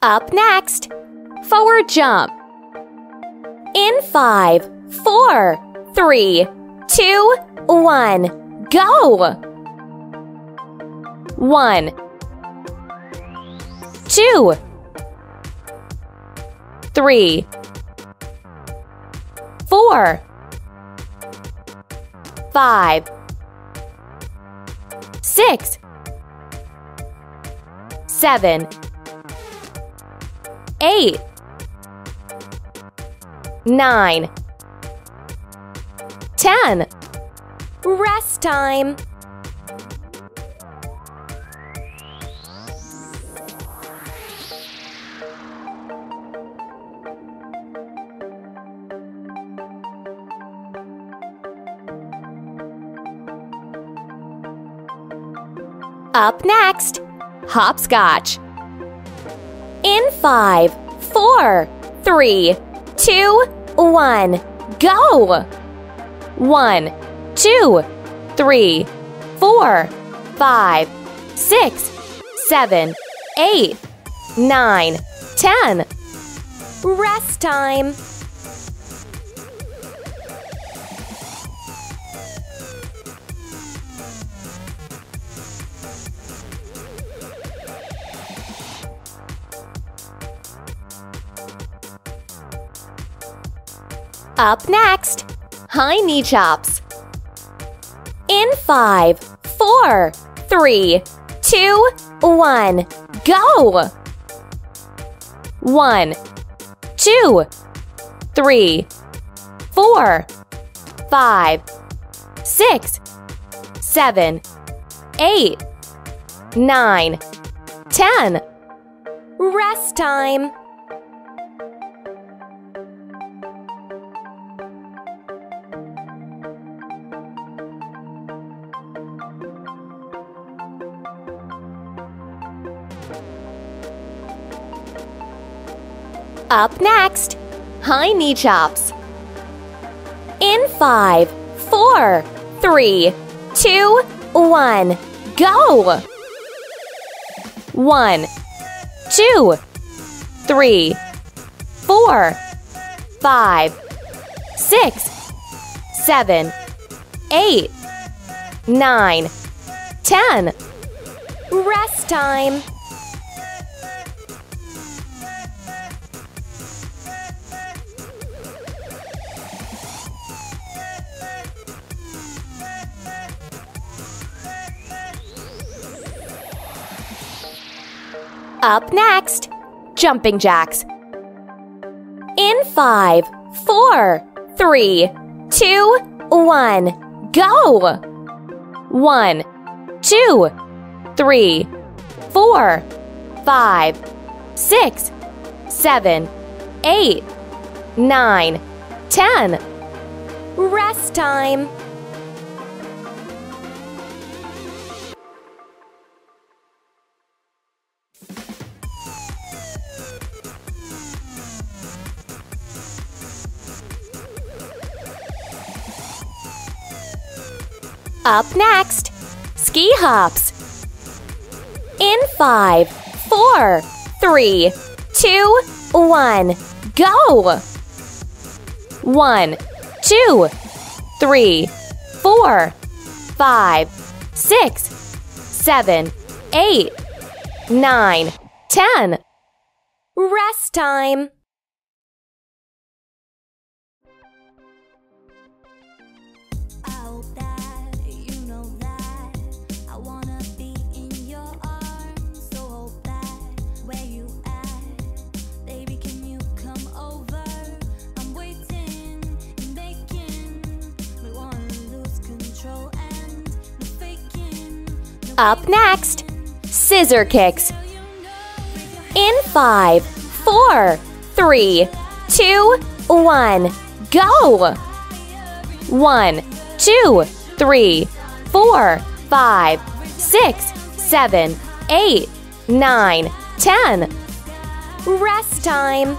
Up next, forward jump. In five, four, three, two, one, go. One, two, three, four, five, six, seven, eight, nine, ten. Rest time. Up next, hopscotch. In five, four, three, two, one, go! One, two, three, four, five, six, seven, eight, nine, ten. Rest time. Up next, high knee chops. In five, four, three, two, one, go! One, two, three, four, five, six, seven, eight, nine, ten. Rest time. Up next, high knee chops. In five, four, three, two, one, go! One, two, three, four, five, six, seven, eight, nine, ten. Rest time. Up next, jumping jacks. In five, four, three, two, one, go! One, two, three, four, five, six, seven, eight, nine, ten. Rest time. Up next, ski hops. In five, four, three, two, one, go! One, two, three, four, five, six, seven, eight, nine, ten. Rest time. Up next, scissor kicks. In five, four, three, two, one, go! One, two, three, four, five, six, seven, eight, nine, ten. Rest time.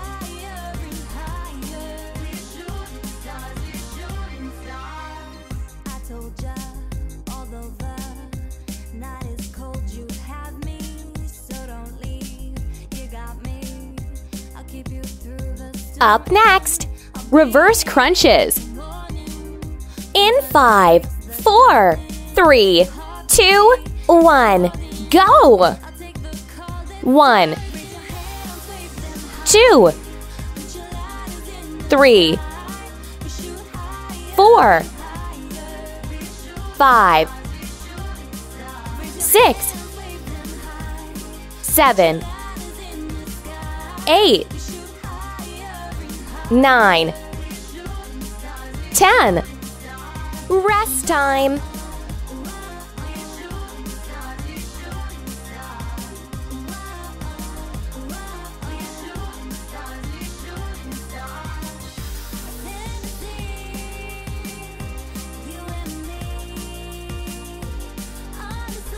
Up next, Reverse crunches. in five, four, three, two, one, go! One, two, three, four, five, six, seven, eight, 9 10 Rest time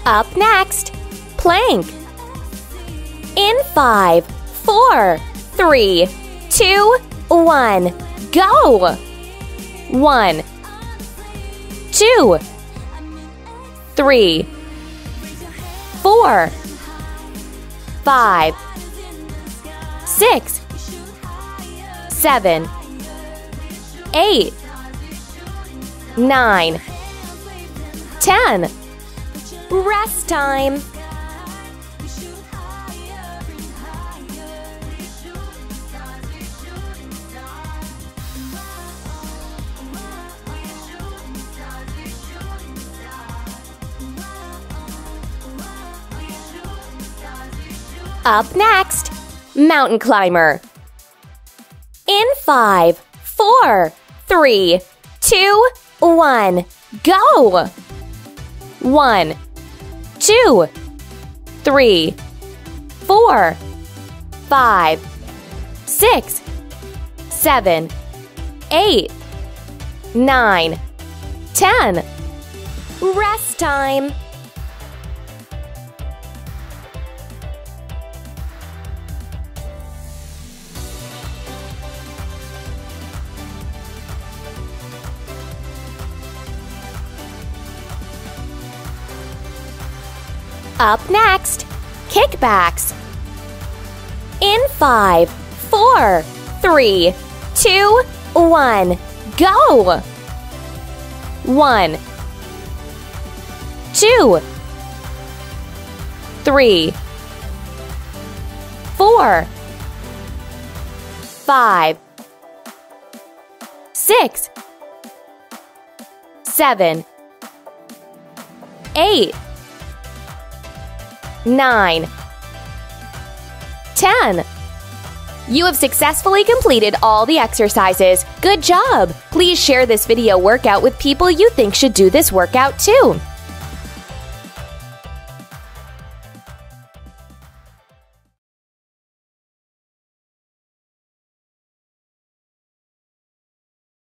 Up next, plank. In five, four, three, two one, go! One, two, three, four, five, six, seven, eight, nine, ten. Rest time. Up next, mountain climber. In five, four, three, two, one, go! One, two, three, four, five, six, seven, eight, nine, ten. Rest time. Up next, kickbacks. In five, four, three, two, one, go! One, two, three, four, five, six, seven, eight, nine, ten. You have successfully completed all the exercises. Good job! Please share this video workout with people you think should do this workout too.